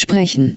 Sprechen.